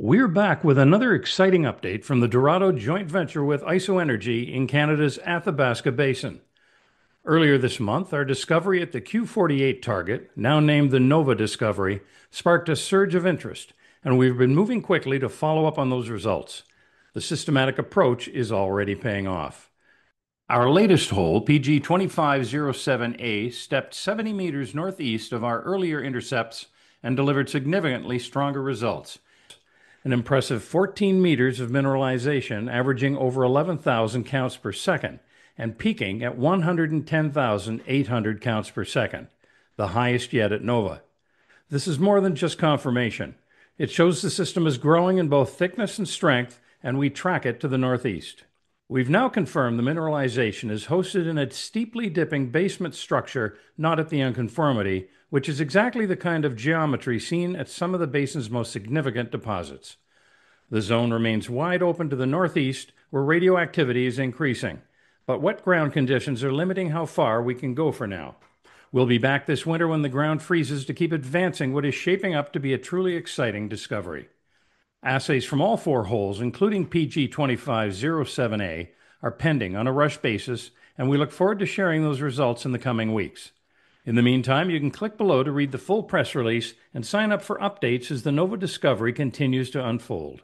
We're back with another exciting update from the Dorado joint venture with IsoEnergy in Canada's Athabasca Basin. Earlier this month, our discovery at the Q48 target, now named the Nova discovery, sparked a surge of interest, and we've been moving quickly to follow up on those results. The systematic approach is already paying off. Our latest hole, PG2507A, stepped 70 meters northeast of our earlier intercepts and delivered significantly stronger results. An impressive 14 meters of mineralization, averaging over 11,000 counts per second and peaking at 110,800 counts per second, the highest yet at Nova. This is more than just confirmation. It shows the system is growing in both thickness and strength, and we track it to the northeast. We've now confirmed the mineralization is hosted in a steeply dipping basement structure, not at the unconformity, which is exactly the kind of geometry seen at some of the basin's most significant deposits. The zone remains wide open to the northeast, where radioactivity is increasing, but wet ground conditions are limiting how far we can go for now. We'll be back this winter when the ground freezes to keep advancing what is shaping up to be a truly exciting discovery. Assays from all four holes, including PG2507A, are pending on a rush basis, and we look forward to sharing those results in the coming weeks. In the meantime, you can click below to read the full press release and sign up for updates as the Nova discovery continues to unfold.